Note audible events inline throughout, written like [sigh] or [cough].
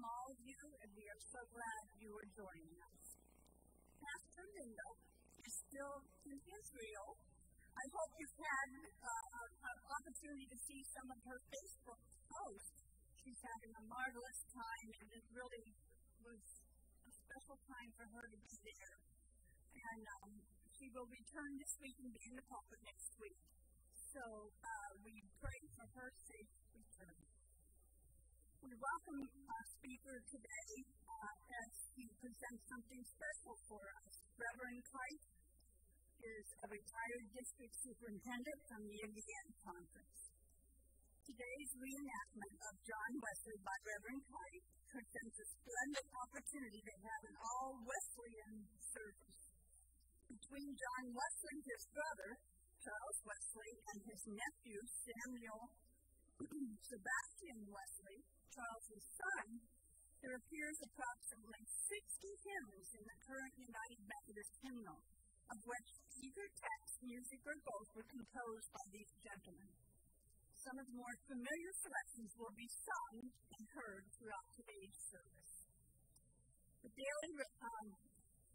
welcome all of you, and we are so glad you are joining us. Pastor Linda is still in Israel. I hope you've had uh, an opportunity to see some of her Facebook posts. She's having a marvelous time, and it really was a special time for her to be there. And um, she will return this week and be in the pulpit next week. So uh, we pray for her safe return. We welcome our speaker today uh, as he presents something special for us. Reverend Kite is a retired district superintendent from the Indiana Conference. Today's reenactment of John Wesley by Reverend Kite presents a splendid opportunity to have an all Wesleyan service. Between John Wesley, his brother, Charles Wesley, and his nephew, Samuel [clears throat] Sebastian Wesley, Charles's son, there appears approximately 60 hymns in the current United Methodist hymnal, of which either text, music, or both were composed by these gentlemen. Some of the more familiar selections will be sung and heard throughout today's service. The daily um,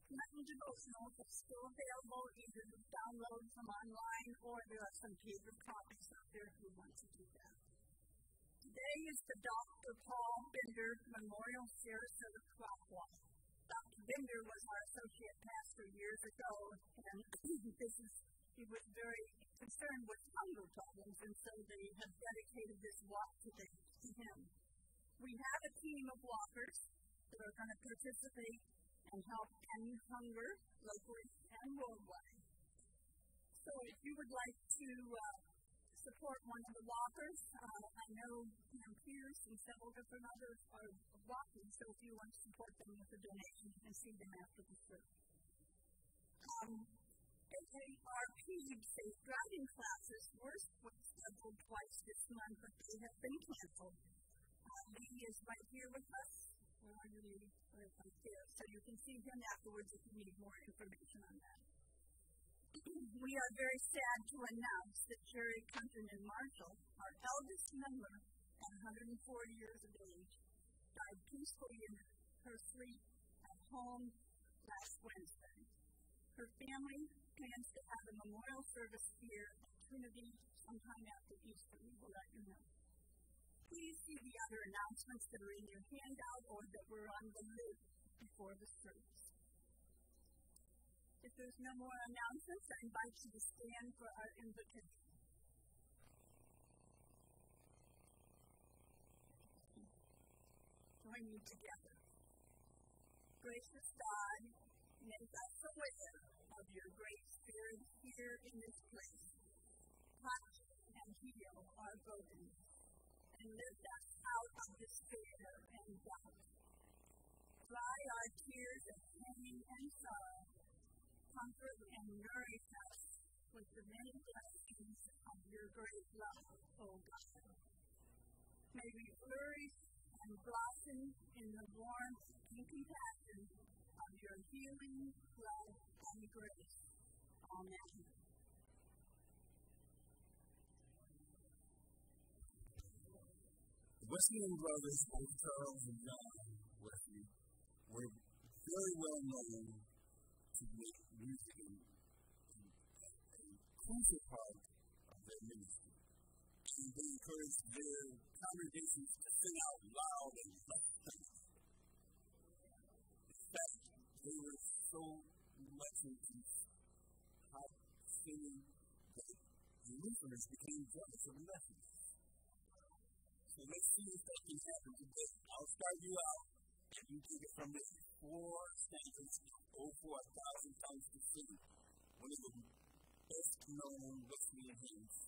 Mountain devotionals are still available either to download from online or there are some paper copies out there if you want to do that. Today is the Dr. Paul Bender Memorial Sarasota Crop Walk. Dr. Bender was our associate pastor years ago, and [clears throat] this is he was very concerned with hunger problems, and so they have dedicated this walk today to him. We have a team of walkers that are going to participate and help end hunger locally and worldwide. So if you would like to uh, support one of the walkers, uh, I know Pam Pierce and several different others are walking, so if you want to support them with a donation, you can see them after the service. Um, AARP safe driving classes were scheduled twice this month, but they have been canceled. Uh, Lee is right here with us. Where are you? Right here. So you can see him afterwards if you need more information on that. We are very sad to announce that Jerry Countryman Marshall, our eldest member at 140 years of age, died peacefully in her sleep at home last Wednesday. Her family plans to have a memorial service here at Trinity sometime after Easter. We will let you know. Please see the other announcements that are in your handout or that were on the list before the service. If there's no more announcements, I invite you to stand for our invitation. Join me together. Gracious God, make us aware of your great spirit here in this place. Touch and heal our brokenness and lift us out of despair and doubt. Dry our tears of pain and sorrow. Comfort and nourish us with the many blessings of your great love, O God. May we flourish and blossom in the warmth and compassion of your healing love and grace. Amen. Wesleyan brothers, both Charles and John Wesley, were very well known to make music a crucial part of their ministry. And they encouraged their congregations to sing out loud and loud. In fact, they were so much into hot singing that the Lutherans became jealous of the Methodists. So let's see if that can happen today. I'll start you out, and you take it from there. four sentences over a thousand times to sing. one of the best known Wesleyan hymns.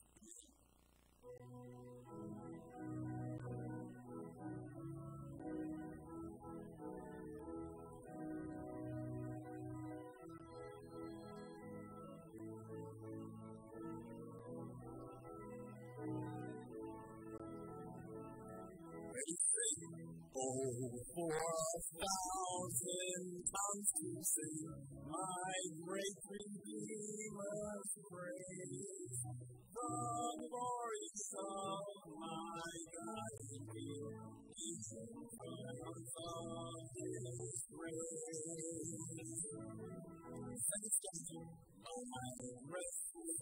Oh, for a thousand tongues to sing my great Redeemer's praise, the glories of my God is real, is the triumph of His grace. Thanks, God, oh my rest is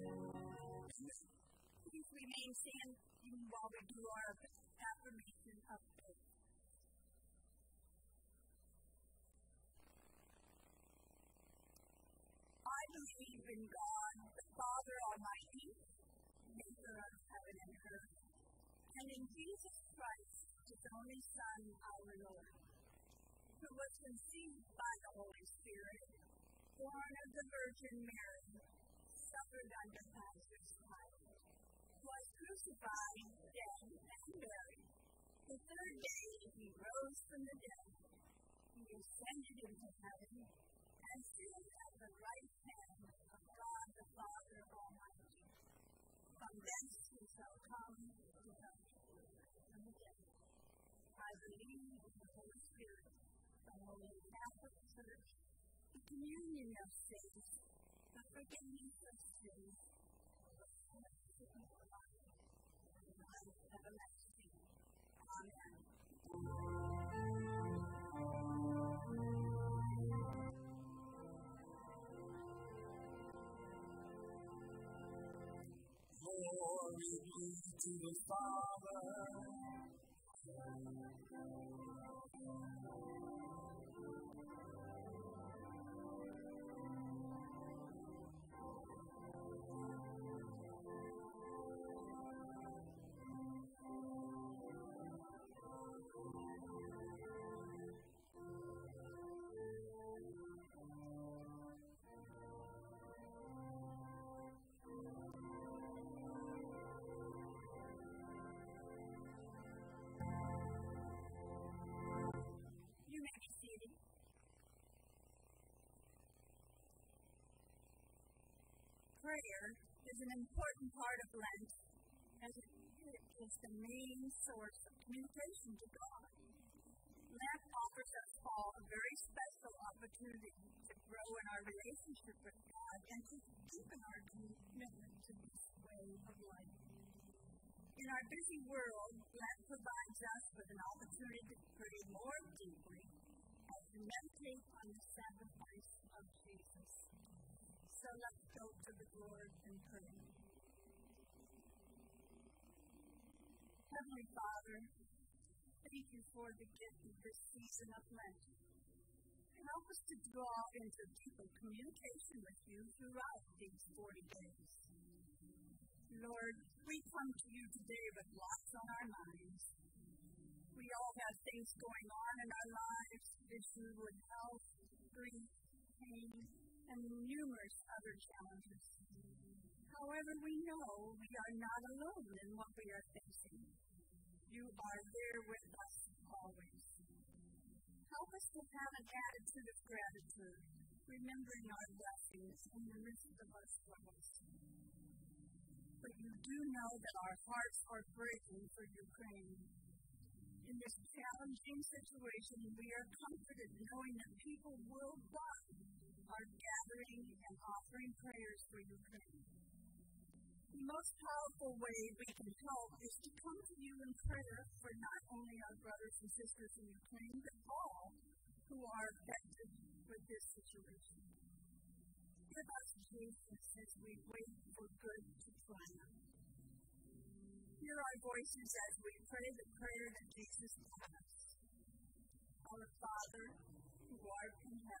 Remain standing while we do our affirmation of faith. I believe in God, the Father Almighty, maker of heaven and earth, and in Jesus Christ, his only Son, our Lord, who was conceived by the Holy Spirit, born of the Virgin Mary, suffered under Pontius Pilate, was crucified, dead, and buried. The third day he rose from the dead. He ascended into heaven and stood at the right hand of God the Father Almighty. From thence he shall come to judge the dead. I believe in the Holy Spirit, the Holy Catholic Church, the communion of saints, the forgiveness of sins, Glory be to the Father, Prayer is an important part of Lent as it is the main source of communication to God. Lent offers us all a very special opportunity to grow in our relationship with God and to deepen our commitment to this way of life. In our busy world, Lent provides us with an opportunity to pray more deeply as we meditate on the sacrifice of Jesus. So let's go to the Lord and pray. Heavenly Father, thank you for the gift of this season of Lent. Help us to draw into deeper communication with you throughout these 40 days. Lord, we come to you today with lots on our minds. We all have things going on in our lives, issues with health, grief, pain, and numerous other challenges. However, we know we are not alone in what we are facing. You are there with us always. Help us to have an attitude of gratitude, remembering our blessings in the midst of our struggles. But you do know that our hearts are breaking for Ukraine. In this challenging situation, we are comforted knowing that people worldwide are gathering and offering prayers for Ukraine. The most powerful way we can help is to come to you in prayer for not only our brothers and sisters in Ukraine, but all who are affected with this situation. Give us patience as we wait for good to triumph. Hear our voices as we pray the prayer that Jesus taught us. Our Father, who art in heaven,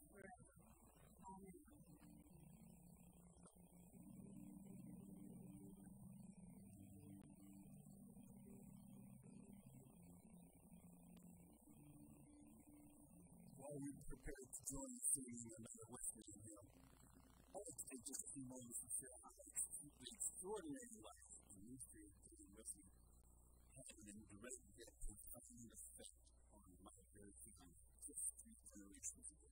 prepared to join the city in another West Virginia. All it takes is a few moments to share how of the extraordinary life and ministry of David Wilson had an indirect yet profound effect on my very family just three generations ago.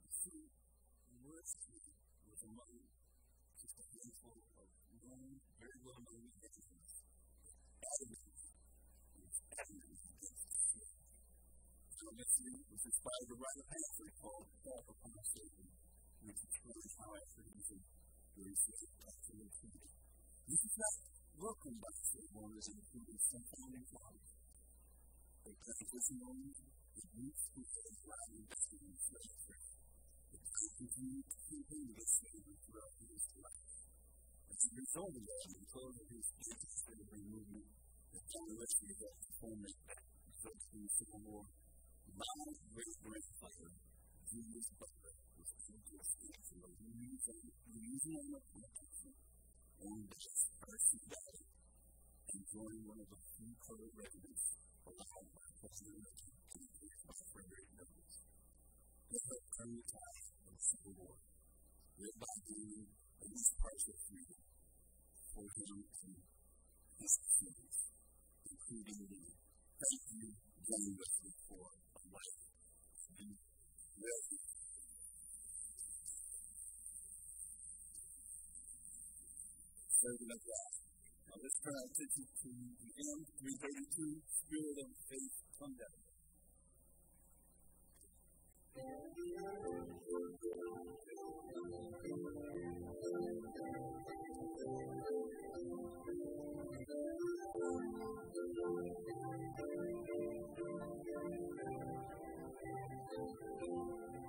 You see, mercy was among just a handful of known, very well known individuals. Adam so Wesley was inspired to write a pamphlet called Upon Satan, which explores how was in the research of This is not welcomed by slave owners, including some founding fathers. The transitional the youth who had flying back in the slave trade. The continued to continue against slavery throughout his life. As a result of that, because of his anti-slavery movement, the to form a resulting in the Civil War my great grandfather, Julius Butler, was Louisiana the Valley and joined one of the few colored regiments allowed by President Kennedy by Frederick Douglass. They helped turn the tide of the Civil War, thereby gaining at least partial freedom for him and his students, including the thank you, John Wesley, for must be ready. Serve as. Now this prayer takes us to Psalm 332, Spirit of Faith, come. Thank you.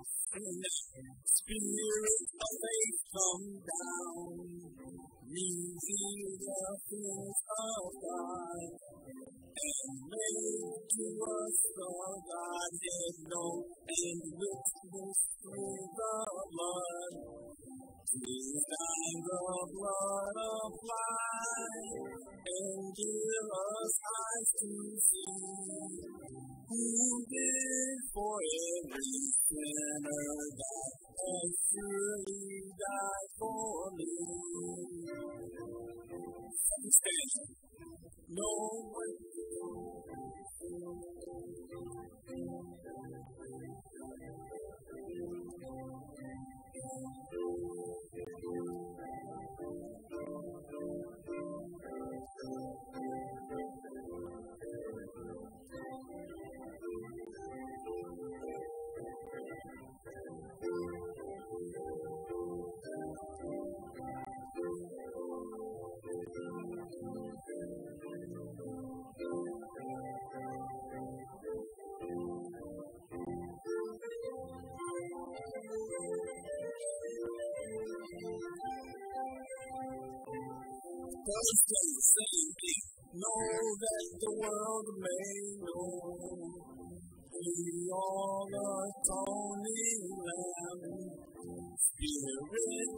Spirit, of faith come down. We feel the force of God, and make to us the Godhead known, and witness through the blood. Please shine the blood of life, and give us eyes to see who did for every sinner that has surely died for me. Understand, no one Thursday, Sunday, know that the world may know. We all atoning lamb, spirit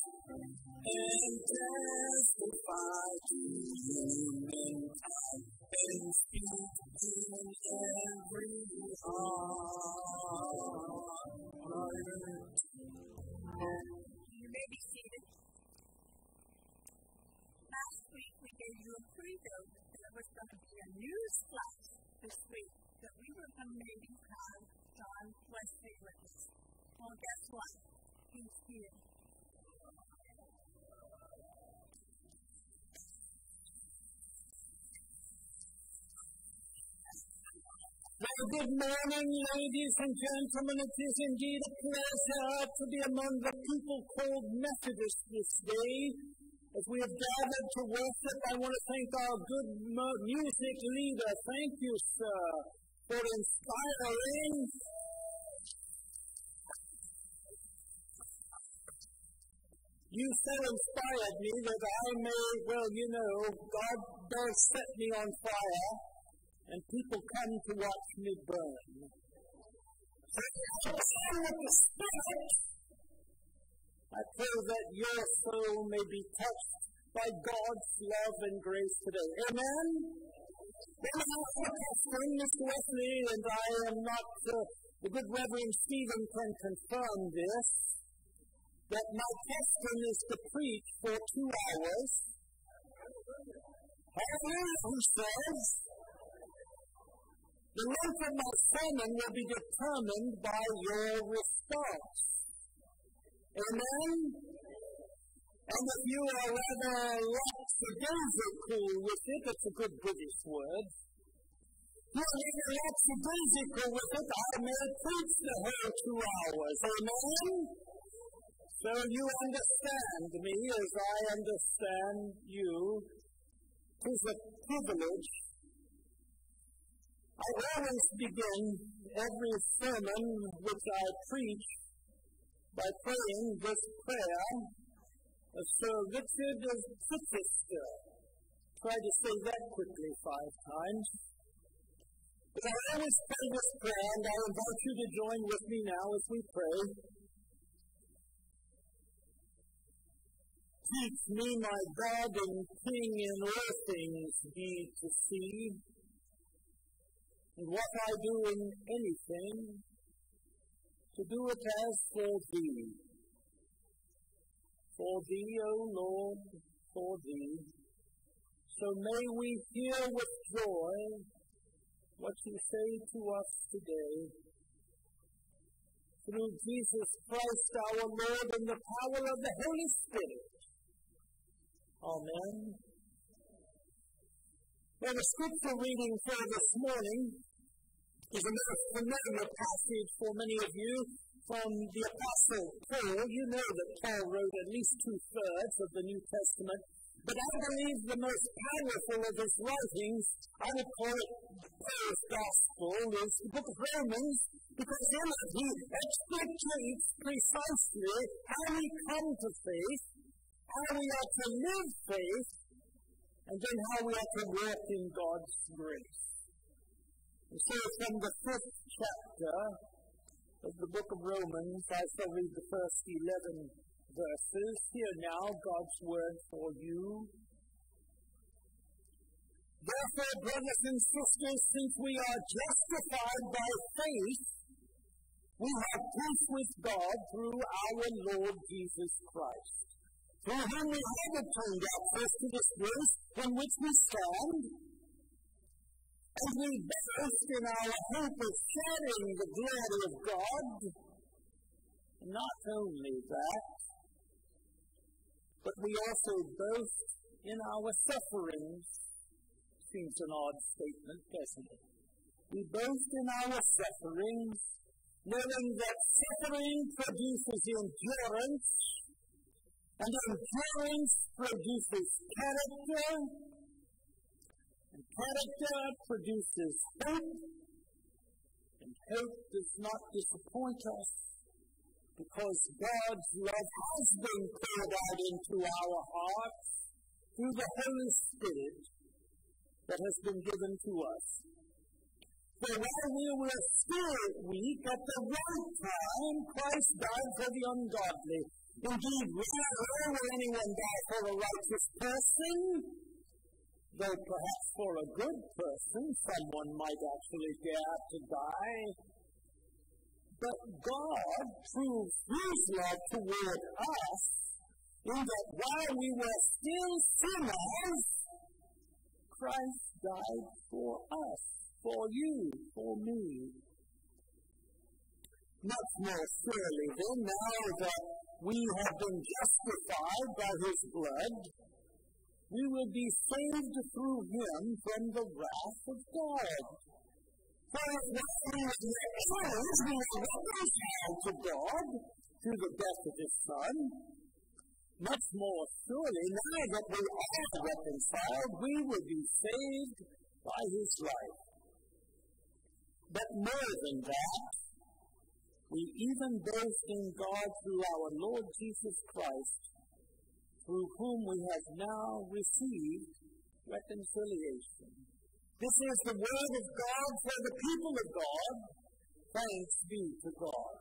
and testify to humankind and speak in every heart. You may be seated. Last week we gave you a preview that there was going to be a news flash this week that we were going to maybe have John Wesley with us. Well, guess what? He's here. Well, good morning, ladies and gentlemen. It is indeed a pleasure to be among the people called Methodists this day. As we have gathered to worship, I want to thank our good music leader. Thank you, sir, for inspiring You so inspired me that I may, well, you know, God does set me on fire, and people come to watch me burn. I pray that your soul may be touched by God's love and grace today. Amen? Well, Mr. Wesley, and I am not, uh, the good Reverend Stephen can confirm this that my testing is to preach for two hours. Hallelujah, who says, the length of my sermon will be determined by your response. Amen? And if you are rather lackadaisical with it, it's a good British word. You are rather lackadaisical with it, I may preach the whole two hours. Amen? So you understand me as I understand you. It is a privilege. I always begin every sermon which I preach by praying this prayer of Sir Richard of Chichester. Try to say that quickly five times. But I always pray this prayer, and I invite you to join with me now as we pray. Teach me, my God and King, in all things be to see, and what I do in anything, to do it as for thee. For thee, O Lord, for thee. So may we hear with joy what you say to us today. Through Jesus Christ our Lord and the power of the Holy Spirit. Amen. Well, the scripture reading for this morning is a very familiar passage for many of you from the Apostle Paul. You know that Paul wrote at least two thirds of the New Testament, but I believe the most powerful of his writings, I would call it Paul's Gospel, is the book of Romans, because in it he explicates precisely how we come to faith how we are to live faith, and then how we are to walk in God's grace. So from the fifth chapter of the book of Romans, I shall read the first 11 verses. Hear now God's word for you. Therefore, brothers and sisters, since we are justified by faith, we have peace with God through our Lord Jesus Christ through whom we have obtained access to this grace in which we stand, we boast in our hope of sharing the glory of God. Not only that, but we also boast in our sufferings. Seems an odd statement, doesn't it? We boast in our sufferings, knowing that suffering produces endurance, and endurance produces character, character produces hope, and hope does not disappoint us because God's love has been poured out into our hearts through the Holy Spirit that has been given to us. For while we were still weak, at the right time, Christ died for the ungodly. Indeed, rarely will anyone die for a righteous person, though perhaps for a good person someone might actually dare to die. But God proves His love toward us in that while we were still sinners, Christ died for us, for you, for me. Much more surely, then, now that we have been justified by his blood, we will be saved through him from the wrath of God. For if we were reconciled to God through the death of his Son, much more surely, now that we are reconciled, we will be saved by his life. But more than that, we even boast in God through our Lord Jesus Christ, through whom we have now received reconciliation. This is the word of God for the people of God. Thanks be to God.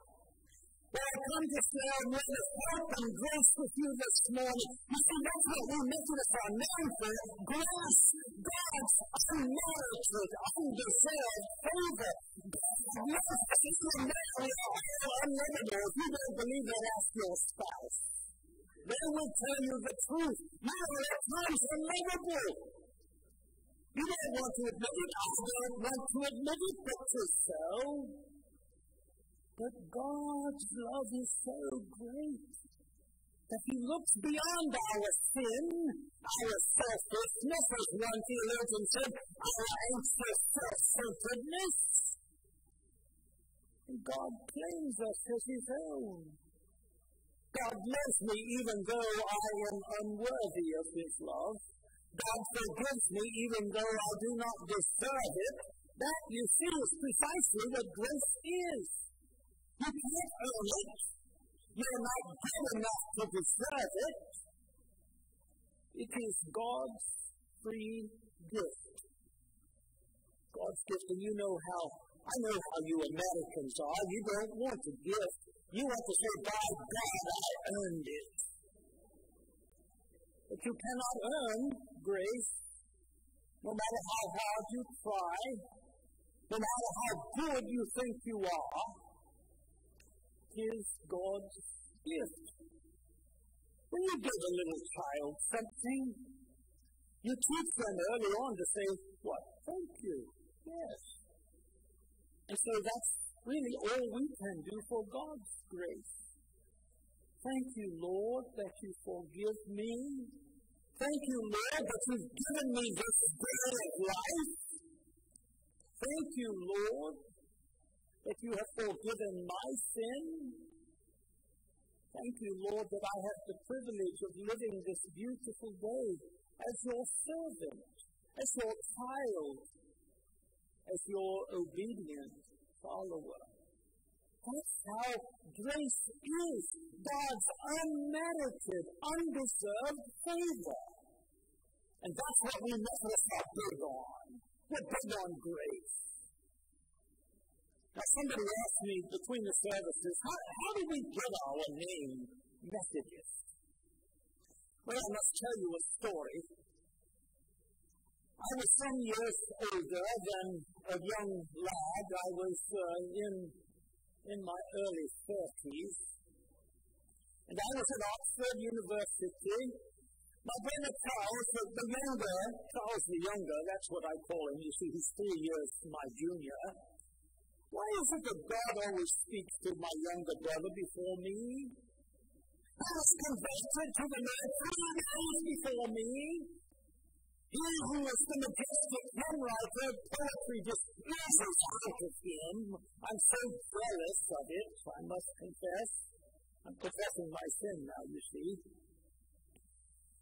Well, I come to share word of hope and grace with you this morning. You see, that's what we Methodists are known for. Grace, God's unmerited, undeserved favor. God's mercy, unmerited, unlimited. If you don't believe that, ask your spouse. They will tell you the truth. You at times unlovable. You don't want to admit it. I don't want to admit it, but it's so. But God's love is so great that He looks beyond our sin, our selfishness, as one theologian said, our anxious self-centeredness. And God claims us as His own. God loves me even though I am unworthy of His love. God forgives me even though I do not deserve it. That, you see, is precisely what grace is. You can't earn it. You're not good enough to deserve it. It is God's free gift. God's gift, and you know how, I know how you Americans are. You don't want a gift. You want to say, by God, I earned it. But you cannot earn grace, no matter how hard you try, no matter how good you think you are is God's gift. When you give a little child something, you teach them early on to say, What? Thank you. Yes. And so that's really all we can do for God's grace. Thank you, Lord, that you forgive me. Thank you, Lord, that you've given me this bread of life. Thank you, Lord, that you have forgiven my sin. Thank you, Lord, that I have the privilege of living this beautiful day as your servant, as your child, as your obedient follower. That's how grace is God's unmerited, undeserved favor. And that's what we Methodists are big on. We're big on grace. Now, somebody asked me between the services, how, how did we get our name Methodist? Well, I must tell you a story. I was some years older than a young lad. I was uh, in, in my early 30s. And I was at Oxford University. My brother Charles, the, the younger, Charles the younger, that's what I call him. You see, he's three years my junior. Why is it that God always speaks to my younger brother before me? I was converted to the Lord three days before me. He who is the majestic pen writer, poetry just oozes out of him. I'm so jealous of it, I must confess. I'm confessing my sin now, you see.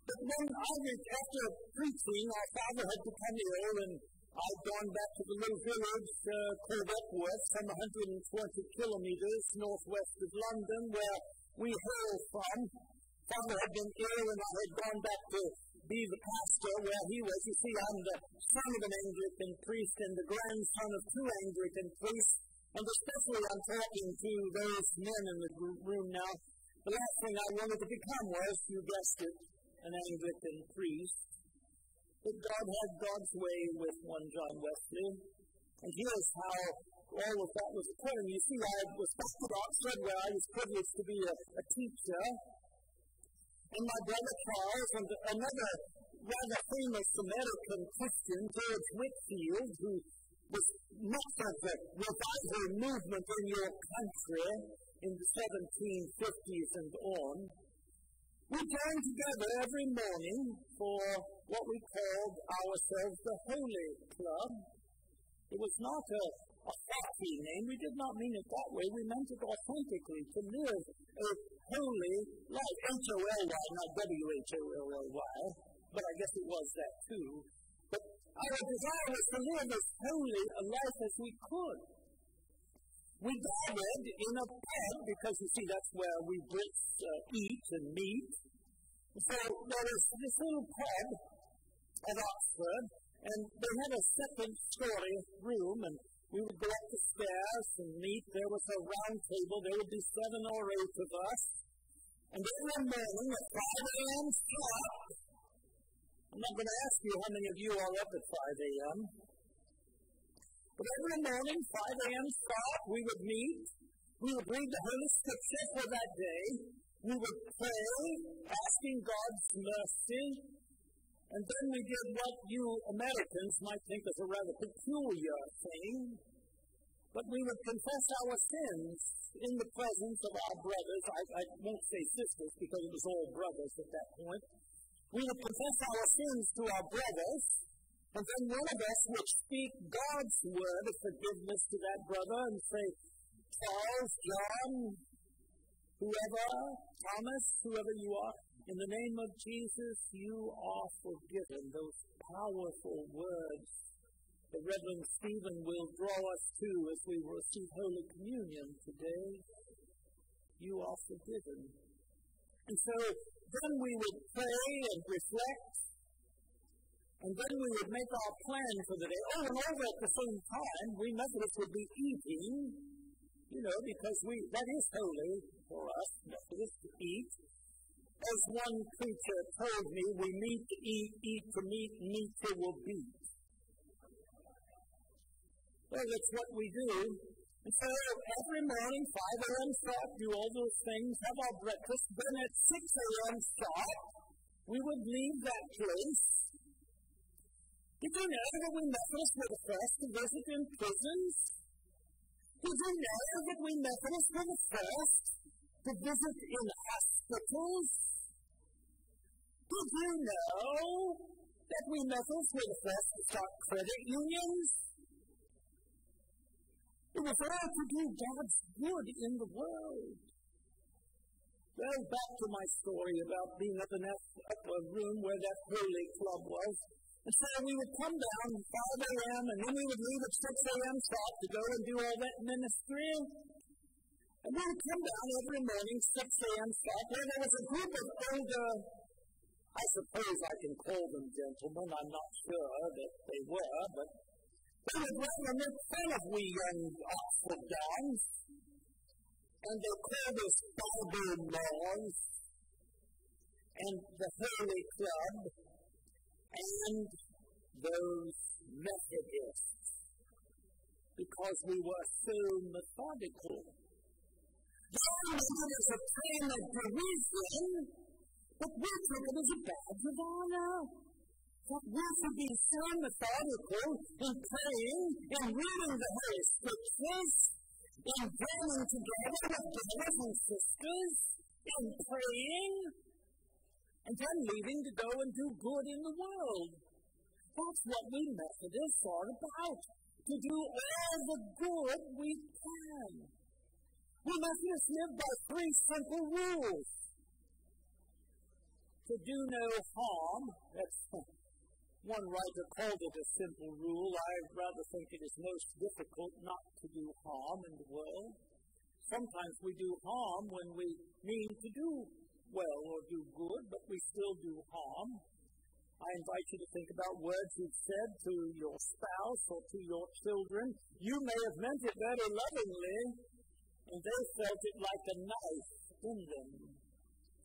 But I was, after preaching, our father had become ill and I'd gone back to the little village uh, called Epworth, some 120 kilometers northwest of London, where we hail from. Father had been ill, and I had gone back to be the pastor where he was. You see, I'm the son of an Anglican priest and the grandson of two Anglican priests, and especially I'm talking to those men in the room now The last thing I wanted to become was, you guessed it, an Anglican priest. But God had God's way with one John Wesley. And here's how all of that was occurring. You see, I was back at Oxford where I was privileged to be a, a teacher. And my brother Charles and another rather famous American Christian, George Whitefield, who was much of the revival movement in your country in the 1750s and on, we joined together every morning for what we called ourselves the Holy Club. It was not a, a happy name. We did not mean it that way. We meant it authentically to live a holy life. H-O-L-Y, not W-H-O-L-L-Y, but I guess it was that too. But our desire was to live as holy a life as we could. We gathered in a pub because you see that's where we Brits uh, eat and meet. So there was this little pub at Oxford, and they had a second story room, and we would go up the stairs and meet. There was a round table. There would be seven or eight of us. And every morning at 5 a.m. sharp, I'm not going to ask you how many of you are up at 5 a.m. But every morning, 5 a.m. sharp, we would meet. We would read the Holy Scripture for that day. We would pray, asking God's mercy. And then we did what you Americans might think is a rather peculiar thing. But we would confess our sins in the presence of our brothers. I, I won't say sisters because it was all brothers at that point. We would confess our sins to our brothers. And then one of us would speak God's word of forgiveness to that brother and say, Charles, John, whoever, Thomas, whoever you are, in the name of Jesus, you are forgiven. Those powerful words that Reverend Stephen will draw us to as we receive Holy Communion today. You are forgiven. And so then we would pray and reflect and then we would make our plan for the day. Oh, and over at the same time, we Methodists would be eating, you know, because we that is holy for us, Methodists, to eat. As one preacher told me, we meet to eat, eat to meet, meet to will beat. Well, that's what we do. And so every morning, 5 a.m. start, do all those things, have our breakfast. Then at 6 a.m. start, we would leave that place did you know that we Methodists were the first to visit in prisons? Did you know that we Methodists were the first to visit in hospitals? Did you know that we Methodists were the first to start credit unions? It was all to do God's good in the world. Well, back to my story about being up in that upper room where that holy club was. And so we would come down at 5 a.m. and then we would leave at 6 a.m. stop to go and do all that ministry. And we would come down every morning, 6 a.m. stop, where there was a group of older, I suppose I can call them gentlemen, I'm not sure that they were, but they would rather make fun of we young Oxford dons. And they called us Bible laws and the Holy Club and those Methodists because we were so methodical. They made as a term of derision, but we took it as a badge of honor. We should be so methodical in praying and reading the Holy Scriptures, in joining together with brothers and sisters, in praying, and then leaving to go and do good in the world. That's what we Methodists are about, to do all the good we can. We Methodists live by three simple rules. To do no harm, that's one writer called it a simple rule. I rather think it is most difficult not to do harm in the world. Sometimes we do harm when we mean to do well or do good, but we still do harm. I invite you to think about words you've said to your spouse or to your children. You may have meant it very lovingly, and they felt it like a knife in them.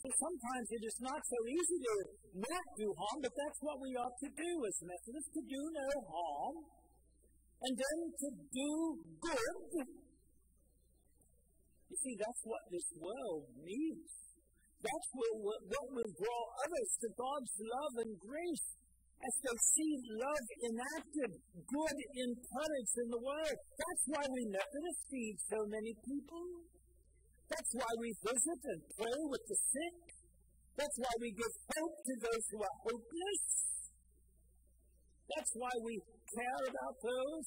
So sometimes it is not so easy to not do harm, but that's what we ought to do as Methodists, to do no harm, and then to do good. You see, that's what this world needs. That's what, what, what will draw others to God's love and grace as they see love enacted, good encouraged in the world. That's why we Methodists feed so many people. That's why we visit and pray with the sick. That's why we give hope to those who are hopeless. That's why we care about those.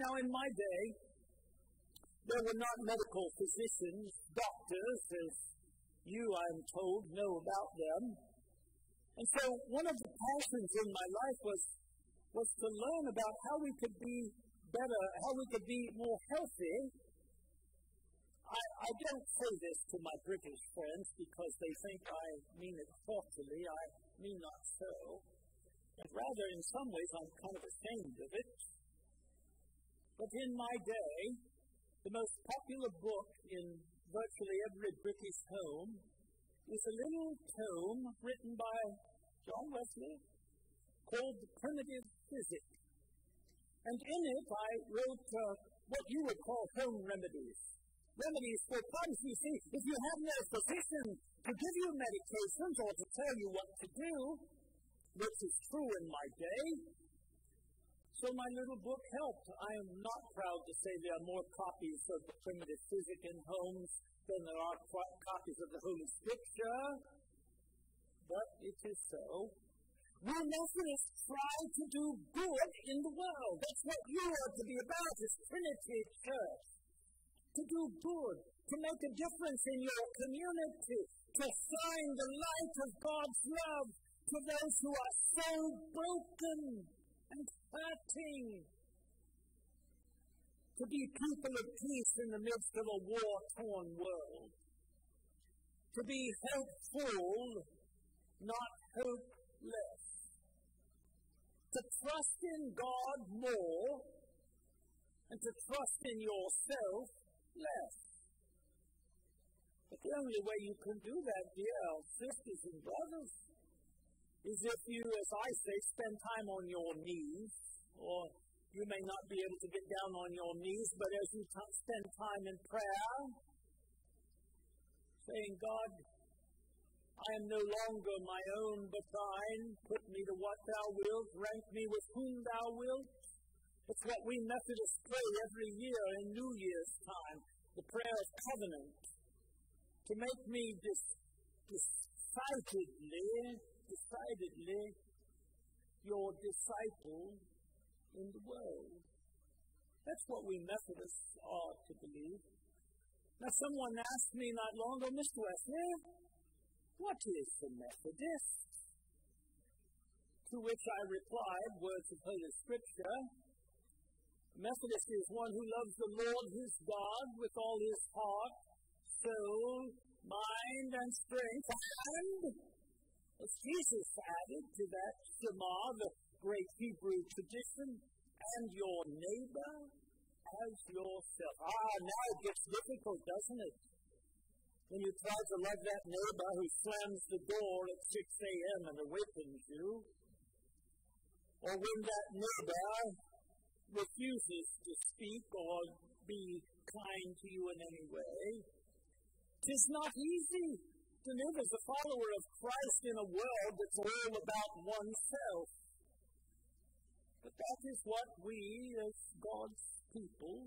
Now, in my day, there were not medical physicians, doctors, as you, I'm told, know about them. And so one of the passions in my life was, was to learn about how we could be better, how we could be more healthy. I, I don't say this to my British friends because they think I mean it haughtily. I mean not so. But rather, in some ways, I'm kind of ashamed of it. But in my day, the most popular book in virtually every British home is a little tome written by John Wesley called The Primitive Physic. And in it, I wrote uh, what you would call home remedies. Remedies for problems. You see, if you have no physician to give you medications or to tell you what to do, which is true in my day, so my little book helped. I am not proud to say there are more copies of the primitive physic in homes than there are copies of the Holy Scripture, but it is so. We Methodists try to do good in the world. That's what you are to be about as Trinity Church. To do good, to make a difference in your community, to shine the light of God's love to those who are so broken and hurting. To be people of peace in the midst of a war torn world, to be hopeful, not hopeless, to trust in God more, and to trust in yourself less. But the only way you can do that, dear sisters and brothers, is if you, as I say, spend time on your knees, or you may not be able to get down on your knees, but as you t- spend time in prayer, saying, God, I am no longer my own, but thine. Put me to what thou wilt. Rank me with whom thou wilt. It's what we Methodists pray every year in New Year's time the prayer of covenant. To make me dis- decidedly, decidedly your disciple in the world. That's what we Methodists are to believe. Now, someone asked me not long ago, Mr. Wesley, what is the Methodist? To which I replied, words of Holy Scripture, Methodist is one who loves the Lord his God with all his heart, soul, mind, and strength, and, as Jesus added to that Shema, the great Hebrew tradition, and your neighbor as yourself. Ah, now it gets difficult, doesn't it? When you try to love that neighbor who slams the door at 6 a.m. and awakens you, or when that neighbor refuses to speak or be kind to you in any way. Tis not easy to live as a follower of Christ in a world that's all about oneself. But that is what we, as God's people,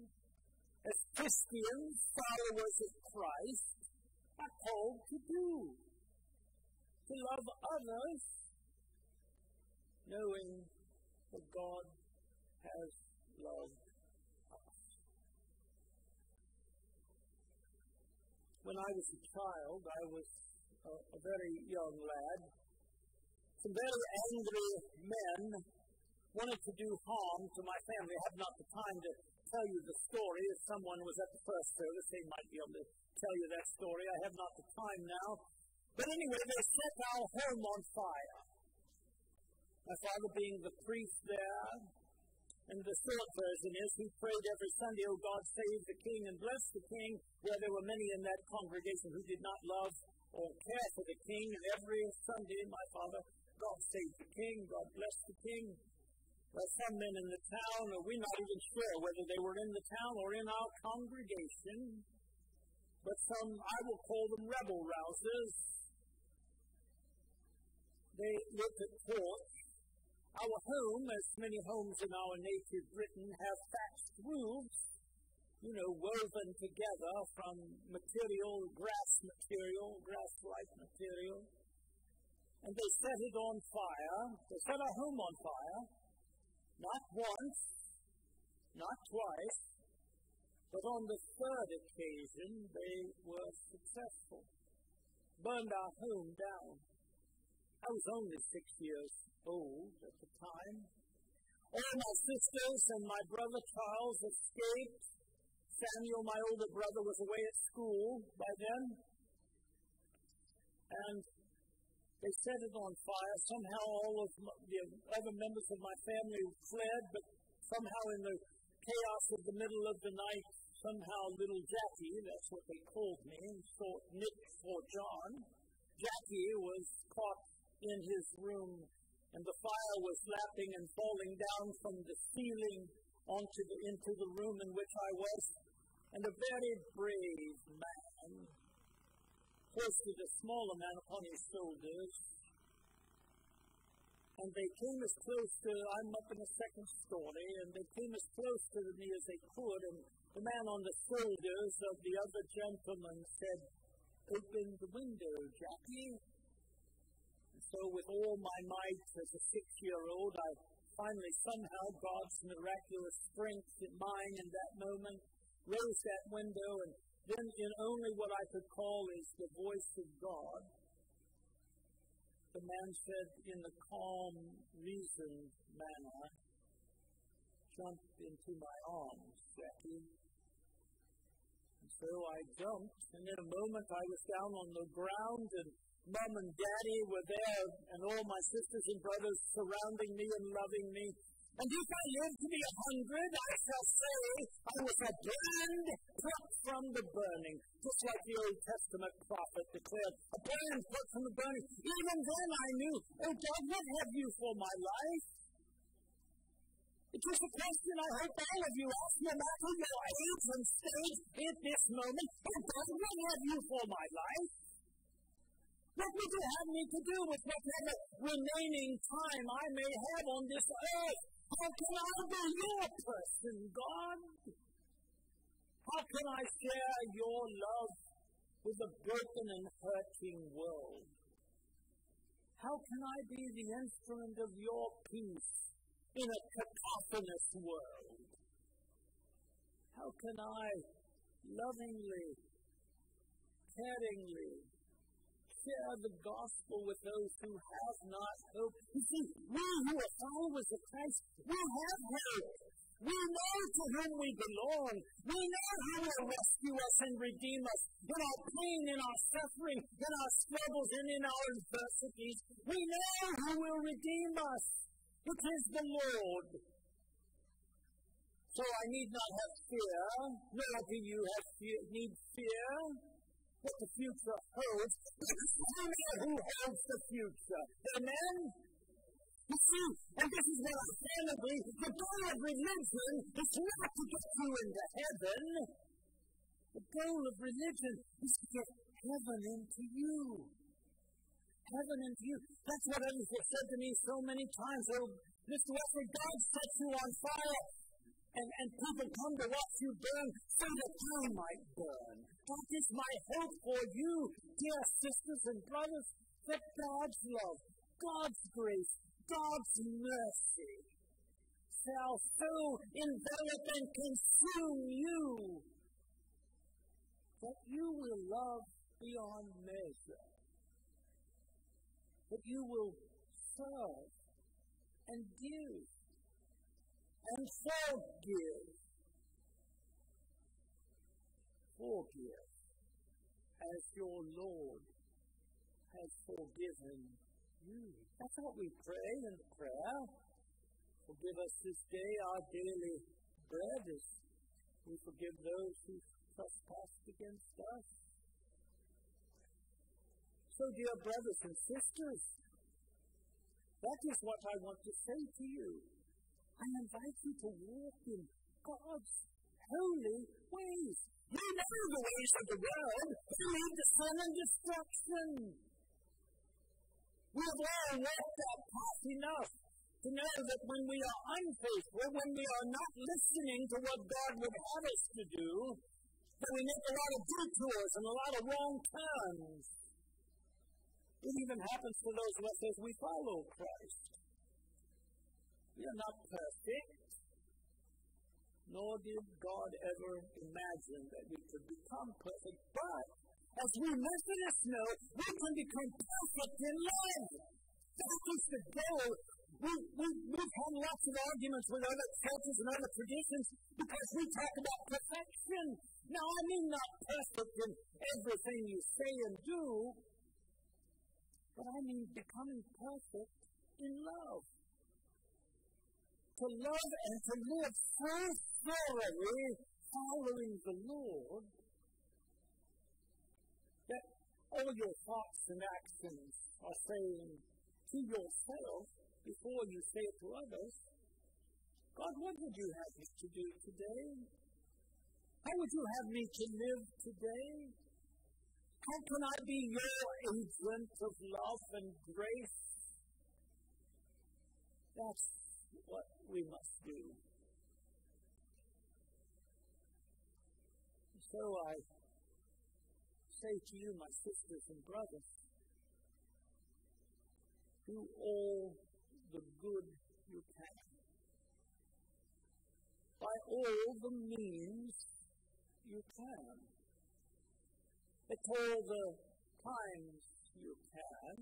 as Christians, followers of Christ, are called to do. To love others, knowing that God has loved us. When I was a child, I was a, a very young lad. Some very angry men wanted to do harm to my family. I have not the time to tell you the story. If someone was at the first service, they might be able to tell you that story. I have not the time now. But anyway, they set our home on fire. My father being the priest there, And the short version is he prayed every Sunday, Oh God, save the king and bless the king, where there were many in that congregation who did not love or care for the king. And every Sunday, my father, God save the king, God bless the king. Well, some men in the town, or we're not even sure whether they were in the town or in our congregation, but some, I will call them rebel rousers. They looked at pork our home, as many homes in our native Britain, have thatched roofs, you know, woven together from material, grass material, grass-like material. And they set it on fire. They set our home on fire. Not once, not twice, but on the third occasion they were successful. Burned our home down. I was only six years old at the time. All my sisters and my brother Charles escaped. Samuel, my older brother, was away at school by then. And they set it on fire. Somehow all of the other members of my family fled, but somehow in the chaos of the middle of the night, somehow little Jackie, that's what they called me, short Nick for John, Jackie was caught in his room and the fire was lapping and falling down from the ceiling onto the, into the room in which I was. And a very brave man hoisted a smaller man upon his shoulders. And they came as close to, I'm up in the second story, and they came as close to me as they could. And the man on the shoulders of the other gentleman said, Open the window, Jackie so with all my might as a six year old, I finally somehow God's miraculous strength in mine in that moment raised that window and then in only what I could call is the voice of God, the man said in a calm, reasoned manner, jump into my arms, Jackie. And so I jumped, and in a moment I was down on the ground and mom and daddy were there, and all my sisters and brothers surrounding me and loving me. And if I live to be a hundred, I shall say I was a brand plucked from the burning, just like the Old Testament prophet declared, a brand plucked from the burning. Even then I knew, oh God, what have you for my life? It's just a question I hope all of you ask, no matter your age and stage at this moment. Oh God, what have you for my life? What would you have me to do with whatever remaining time I may have on this earth? How can I be your person, God? How can I share your love with a broken and hurting world? How can I be the instrument of your peace in a cacophonous world? How can I lovingly, caringly, share the gospel with those who have not hope. You see, we who are followers of Christ, we have hope. We know to whom we belong. We know who will rescue us and redeem us in our pain, in our suffering, in our struggles, and in our adversities. We know who will redeem us. It is the Lord. So I need not have fear, nor do you have fear, need fear what the future holds. It's only who holds the future. Amen? You see, and this is stand believe, the goal of religion is not to get you into heaven. The goal of religion is to get heaven into you. Heaven into you. That's what others said to me so many times. Oh, Mr. Wesley, God sets you on fire and, and people come to watch you burn so that you might burn. That is my hope for you, dear sisters and brothers, that God's love, God's grace, God's mercy shall so envelop and consume you. That you will love beyond measure, that you will serve and give and forgive. Forgive as your Lord has forgiven you. That's what we pray in prayer. Forgive us this day our daily bread as we forgive those who trespass against us. So, dear brothers and sisters, that is what I want to say to you. I invite you to walk in God's holy ways. You know the ways of the world. They lead to sin and destruction. We have all walked that path enough to know that when we are unfaithful, when we are not listening to what God would have us to do, that we make a lot of detours and a lot of wrong turns. It even happens to those of us as we follow Christ. We are not perfect, nor did God ever imagine that we could become perfect. But, as we Methodists know, we can become perfect in love. That is the goal. We, we, we've had lots of arguments with other churches and other traditions because we talk about perfection. Now, I mean not perfect in everything you say and do, but I mean becoming perfect in love. To love and to live thoroughly following the Lord that all your thoughts and actions are saying to yourself before you say it to others, God, what would you have me to do today? How would you have me to live today? How can I be your agent of love and grace? That's what we must do. So I say to you, my sisters and brothers, do all the good you can. By all the means you can at all the times you can,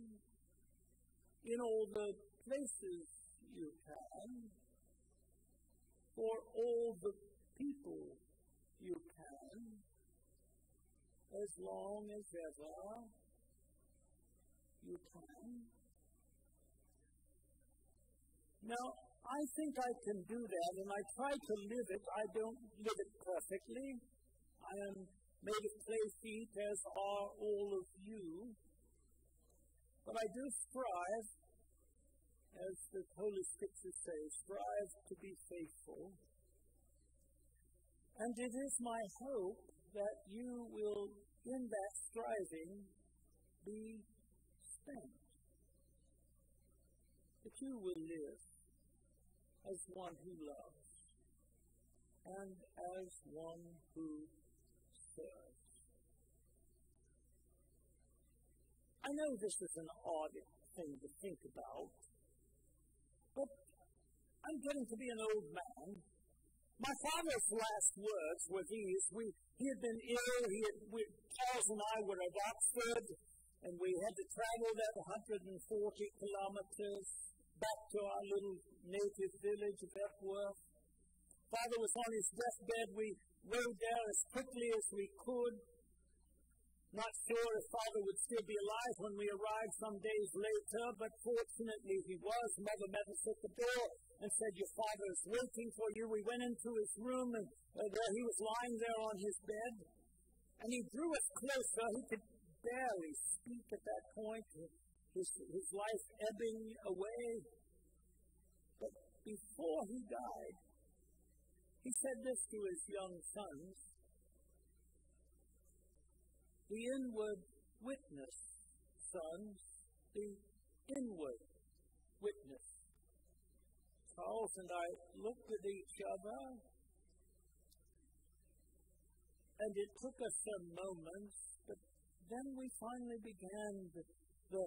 in all the places you can, for all the people you can, as long as ever you can. Now, I think I can do that, and I try to live it. I don't live it perfectly. I am made of clay feet, as are all of you. But I do strive, as the Holy Scriptures say, strive to be faithful. And it is my hope that you will, in that striving, be spent. That you will live as one who loves and as one who says. I know this is an odd thing to think about, but I'm getting to be an old man. My father's last words were these. We, he had been ill. He had, we, Charles and I were at Oxford, and we had to travel that 140 kilometers back to our little native village of Epworth. Father was on his deathbed. We rode there as quickly as we could. Not sure if Father would still be alive when we arrived some days later, but fortunately he was. Mother met us at the door and said, Your father is waiting for you. We went into his room, and uh, there he was lying there on his bed. And he drew us closer. He could barely speak at that point, his, his life ebbing away. But before he died, he said this to his young sons The inward witness, sons, the inward witness. Charles and I looked at each other, and it took us some moments, but then we finally began the, the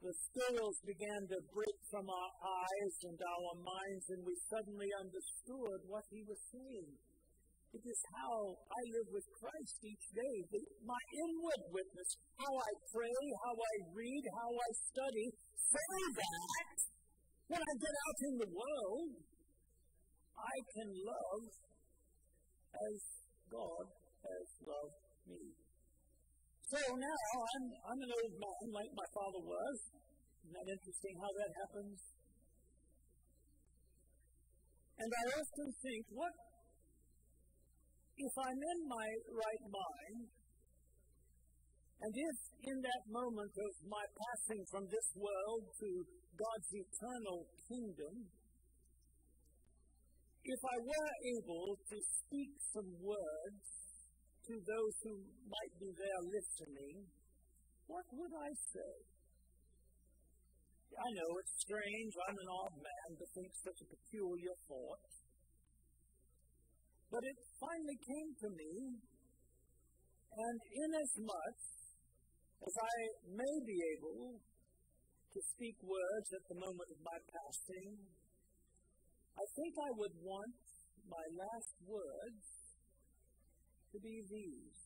the scales began to break from our eyes and our minds, and we suddenly understood what he was saying. It is how I live with Christ each day, my inward witness, how I pray, how I read, how I study, so that when I get out in the world, I can love as God has loved me. So now I'm, I'm an old man like my father was. Isn't that interesting how that happens? And I often think, what if I'm in my right mind, and if in that moment of my passing from this world to God's eternal kingdom, if I were able to speak some words to those who might be there listening, what would I say? I know it's strange. I'm an odd man to think such a peculiar thought. But it finally came to me, and inasmuch as I may be able to speak words at the moment of my passing, I think I would want my last words to be these.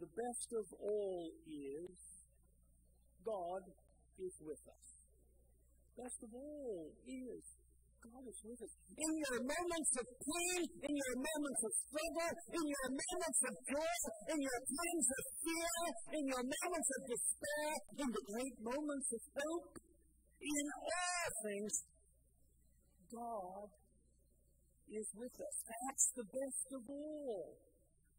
The best of all is God is with us. Best of all is God is with us. In your moments of pain, in your moments of struggle, in your moments of joy, in your times of fear, in your moments of despair, in the great moments of hope, in all things, God is with us. That's the best of all.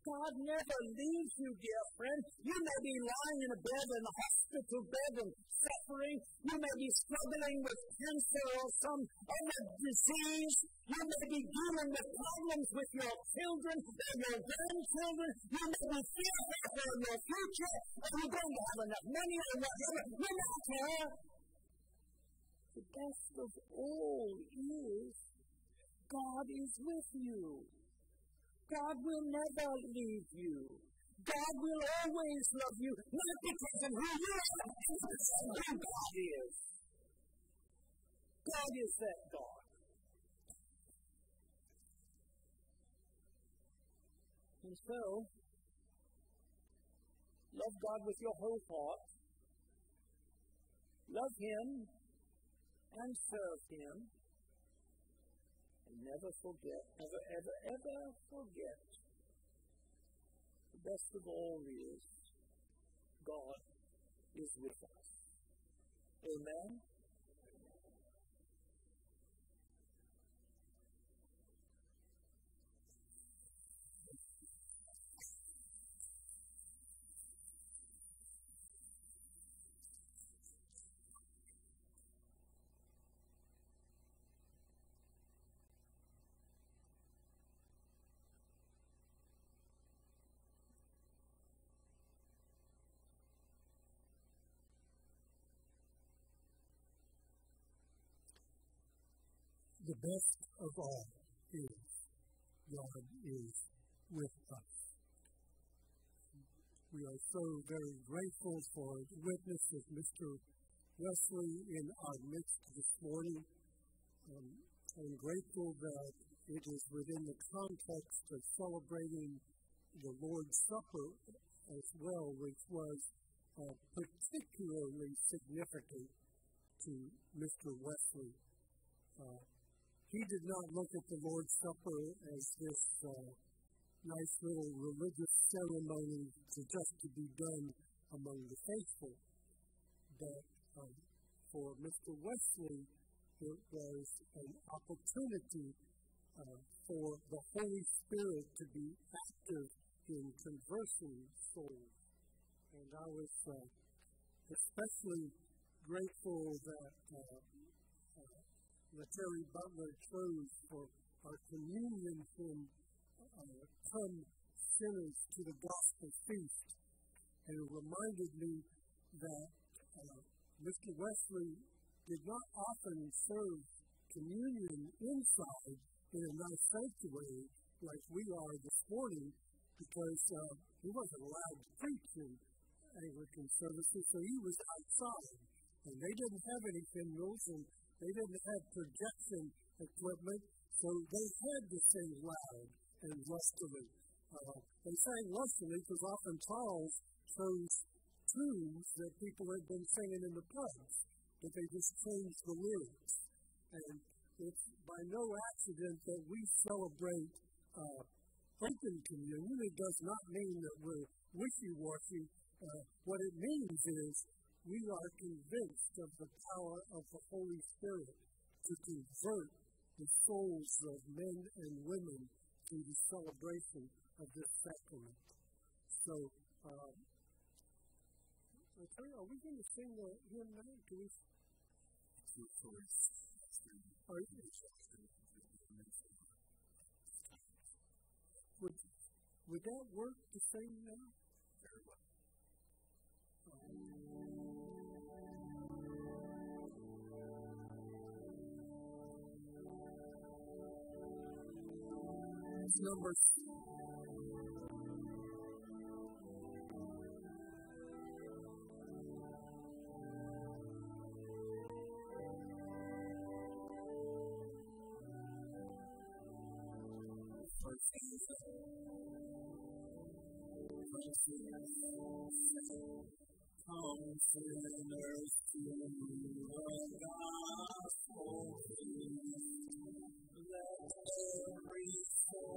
God never leaves you, dear friend. You may be lying in a bed in a hospital bed and suffering. You may be struggling with cancer or some other disease. You may be dealing with problems with your children and your grandchildren. You may be fearful for your future. Are you going to have enough money or whatever? You don't care. The best of all is God is with you. God will never leave you. God will always love you, not because of who you are, but because of who God is. God is that God. And so, love God with your whole heart, love Him, and serve Him never forget, never, ever, ever forget. The best of all is God is with us. Amen. Best of all is God is with us. We are so very grateful for the witness of Mr. Wesley in our midst this morning. Um, I'm grateful that it is within the context of celebrating the Lord's Supper as well, which was uh, particularly significant to Mr. Wesley. Uh, he did not look at the Lord's Supper as this uh, nice little religious ceremony to just to be done among the faithful. But um, for Mr. Wesley, it was an opportunity uh, for the Holy Spirit to be active in conversing souls. And I was uh, especially grateful that uh, that Terry Butler chose for our communion from uh, Come Sinners to the Gospel Feast. And it reminded me that uh, Mr. Wesley did not often serve communion inside in a nice sanctuary like we are this morning because uh, he wasn't allowed to preach in Anglican services, so he was outside. And they didn't have any hymnals, and they didn't have projection equipment, so they had to sing loud and lustily. Uh, they sang lustily because often Charles chose tunes that people had been singing in the pubs, but they just changed the lyrics. And it's by no accident that we celebrate uh, open communion. It does not mean that we're wishy-washy. Uh, what it means is we are convinced of the power of the Holy Spirit to convert the souls of men and women through the celebration of this sacrament. So, um, I tell you, are we going to sing the hymn now? Do we? Are you? Would, would that work to sing now? Very well. Number Come sinners to the gospel Let every soul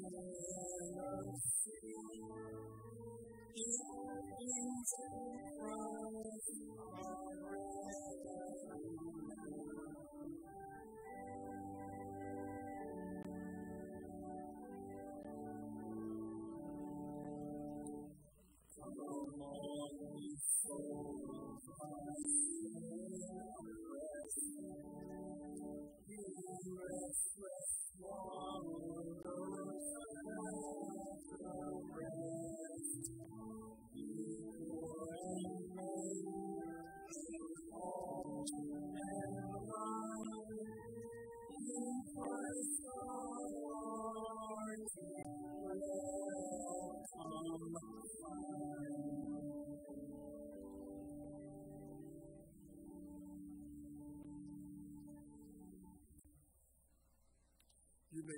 all You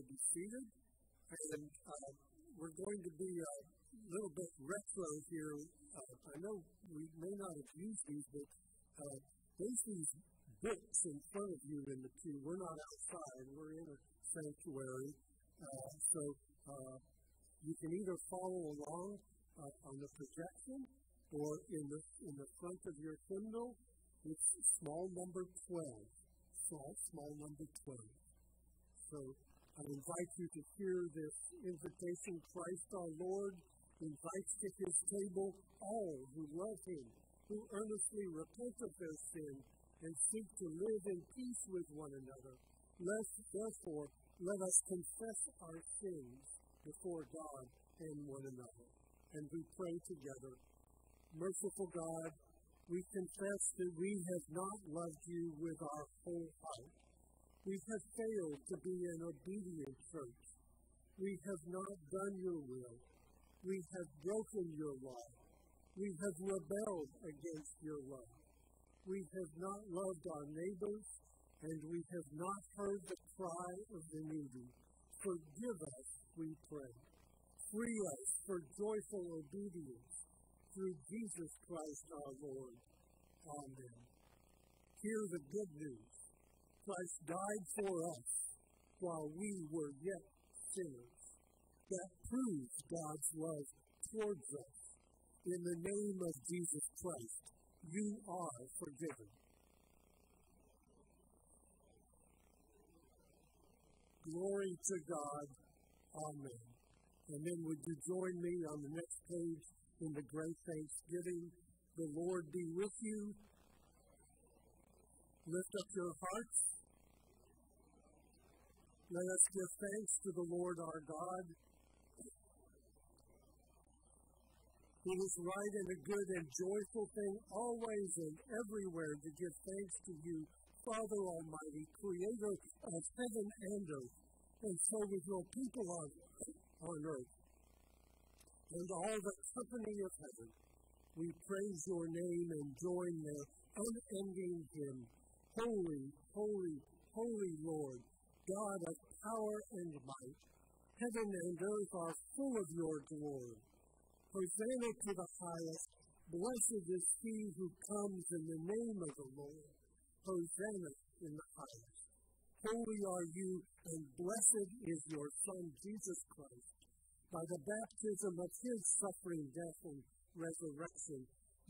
be seated. And uh, we're going to be a little bit retro here. Uh, I know we may not have used these, but uh, there's these books in front of you in the pew. We're not outside, we're in a sanctuary. Uh, so uh, you can either follow along uh, on the projection or in the, in the front of your hymnal, it's small number 12. Small, small number 12. So I invite you to hear this invitation. Christ our Lord invites to his table all who love him, who earnestly repent of their sin and seek to live in peace with one another. Let, therefore, let us confess our sins before God and one another. And we pray together. Merciful God, we confess that we have not loved you with our whole heart we have failed to be an obedient church. We have not done your will. We have broken your law. We have rebelled against your love. We have not loved our neighbors, and we have not heard the cry of the needy. Forgive us, we pray. Free us for joyful obedience through Jesus Christ our Lord. Amen. Hear the good news. Christ died for us while we were yet sinners. That proves God's love towards us. In the name of Jesus Christ, you are forgiven. Glory to God. Amen. And then would you join me on the next page in the great thanksgiving? The Lord be with you. Lift up your hearts. Let us give thanks to the Lord our God. It is right and a good and joyful thing always and everywhere to give thanks to you, Father Almighty, creator of heaven and earth, and so with your people on, on earth, and all the company of heaven, we praise your name and join their unending hymn. Holy, holy, holy Lord, God of power and might, heaven and earth are full of your glory. Hosanna to the highest, blessed is he who comes in the name of the Lord. Hosanna in the highest. Holy are you, and blessed is your Son, Jesus Christ. By the baptism of his suffering, death, and resurrection,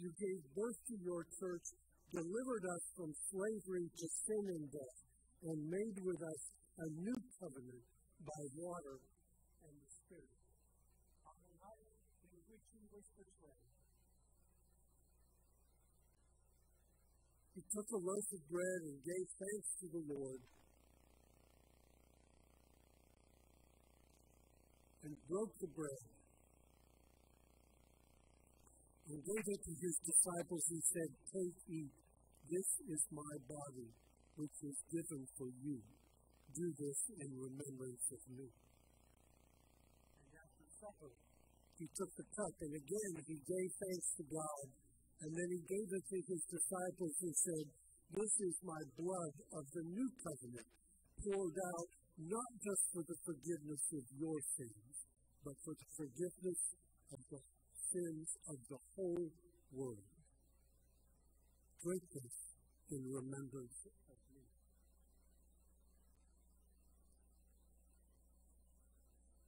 you gave birth to your church, delivered us from slavery to sin and death, and made with us a new covenant by water and the Spirit. On the night in which he was betrayed, he took a loaf of bread and gave thanks to the Lord. And broke the bread and gave it to his disciples and said, Take, eat, this is my body, which is given for you. Do this in remembrance of me. And after supper, he took the cup, and again he gave thanks to God. And then he gave it to his disciples and said, This is my blood of the new covenant, poured out not just for the forgiveness of your sins, but for the forgiveness of the sins of the whole world. Drink in remembrance of me.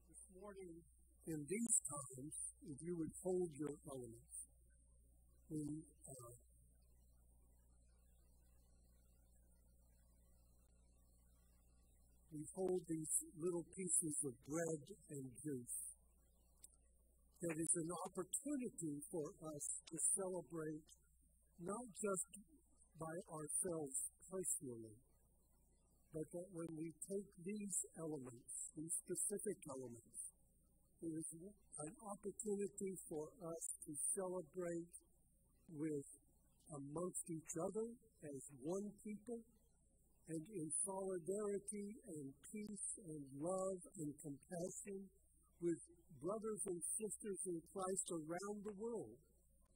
This morning, in these times, if you would hold your elements, we, uh, we hold these little pieces of bread and juice that is an opportunity for us to celebrate not just by ourselves personally, but that when we take these elements, these specific elements, it is an opportunity for us to celebrate with amongst each other as one people and in solidarity and peace and love and compassion with brothers and sisters in Christ around the world,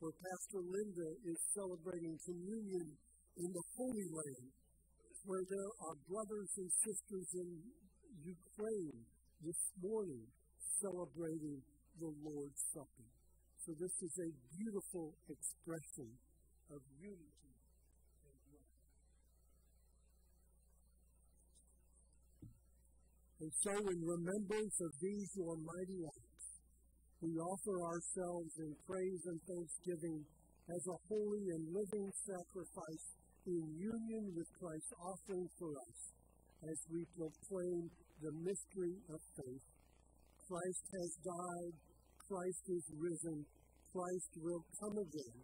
where Pastor Linda is celebrating communion in the Holy Land, where there are brothers and sisters in Ukraine this morning celebrating the Lord's Supper. So this is a beautiful expression of unity and so in remembrance of these your mighty acts, we offer ourselves in praise and thanksgiving as a holy and living sacrifice in union with Christ's offering for us as we proclaim the mystery of faith. Christ has died, Christ is risen, Christ will come again.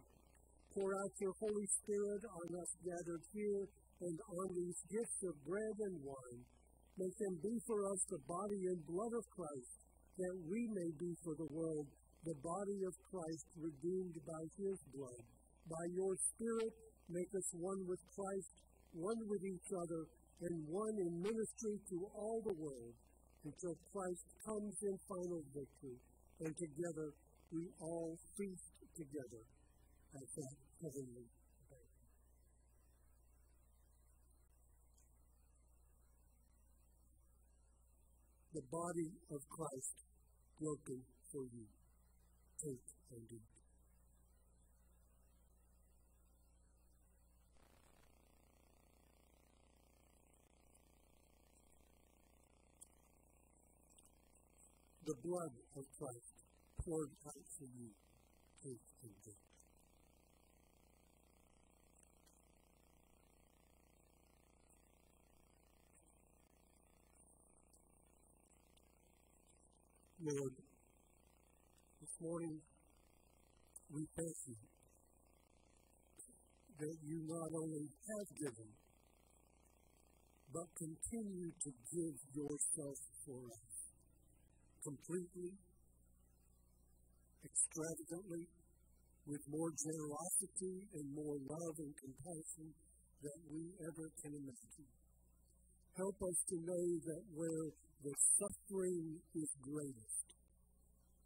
Pour out your Holy Spirit on us gathered here and on these gifts of bread and wine. Make them be for us the body and blood of Christ that we may be for the world the body of Christ redeemed by his blood. By your Spirit, make us one with Christ, one with each other, and one in ministry to all the world until Christ comes in final victory, and together we all feast together at that heavenly the body of Christ broken for you. Take and eat. The blood of Christ poured out for you. Take and drink. Lord, this morning we thank you that you not only have given, but continue to give yourself for us completely, extravagantly, with more generosity and more love and compassion than we ever can imagine. Help us to know that where the suffering is greatest,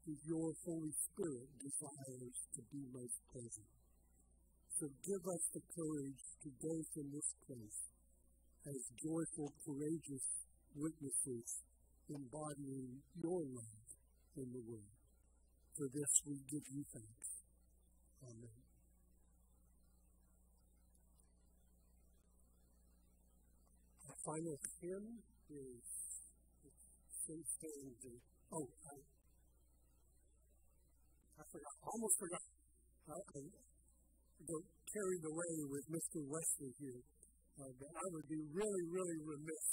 if your Holy Spirit desires to be most present. So give us the courage to go from this place as joyful, courageous witnesses embodying your love in the world. For this we give you thanks. Amen. Final hymn is Oh, I, I forgot, almost forgot. I, I got carried away with Mr. Wesley here. Uh, but I would be really, really remiss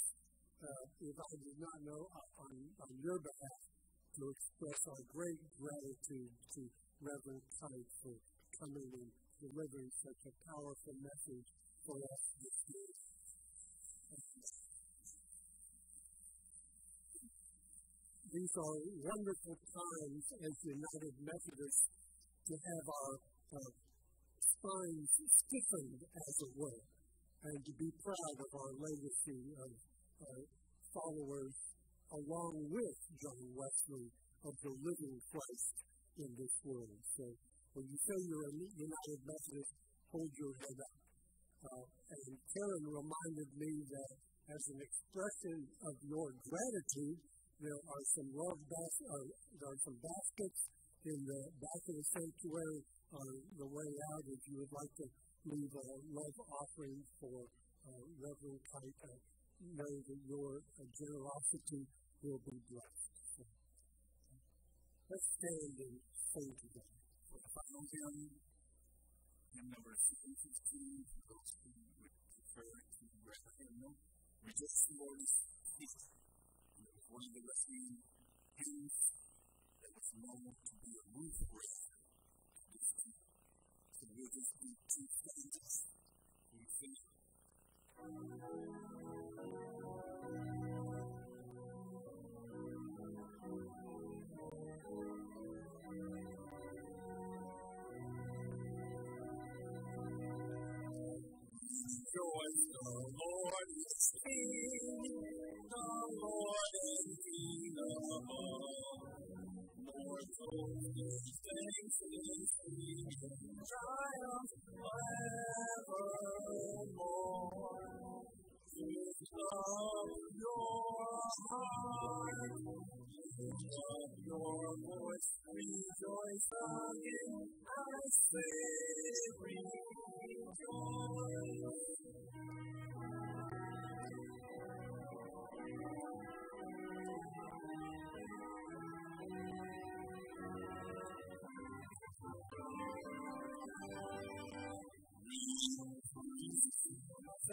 uh, if I did not know uh, on, on your behalf to express our great gratitude to Reverend Kite for coming and delivering such a powerful message for us this year. These are wonderful times as United Methodists to have our uh, spines stiffened, as it were, and to be proud of our legacy of uh, followers along with John Wesley of the living Christ in this world. So when you say you're a United Methodist, hold your head up. Uh, and Karen reminded me that as an expression of your gratitude, there are some love bas- uh, there are some baskets in the back of the sanctuary on the way out if you would like to leave a love offering for uh, Reverend Kite. Uh, know that your uh, generosity will be blessed. So, let's stand and sing together. The final hymn, hymn number 715, for those who would prefer to write a hymnal, Rejoice the Lord is Peace. one of the few things that was known to be a ruthless condition. So we'll just do two things We faith. Joy, the Lord is King. The Lord is in the More soldiers, thanks is Triumph forevermore. To love your heart, lift up your voice, rejoice again, I say rejoice.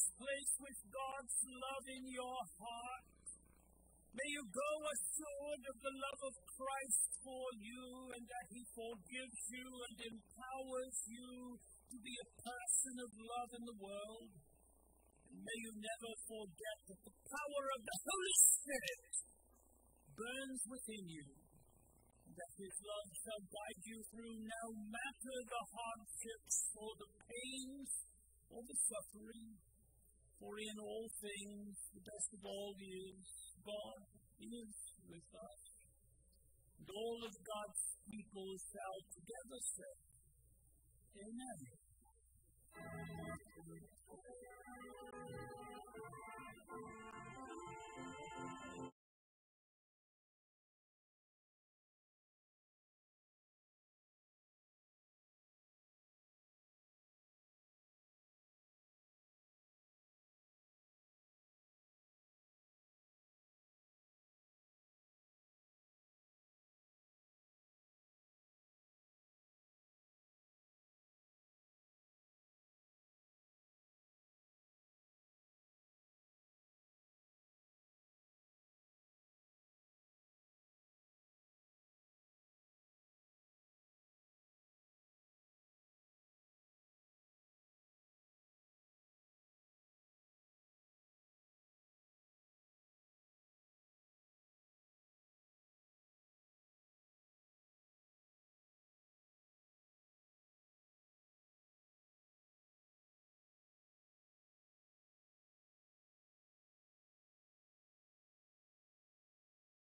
this place with God's love in your heart. May you go assured of the love of Christ for you and that He forgives you and empowers you to be a person of love in the world. And may you never forget that the power of the Holy Spirit burns within you and that His love shall guide you through no matter the hardships or the pains or the suffering. For in all things, the best of all is, God is with us. And all of God's people shall together say, Amen.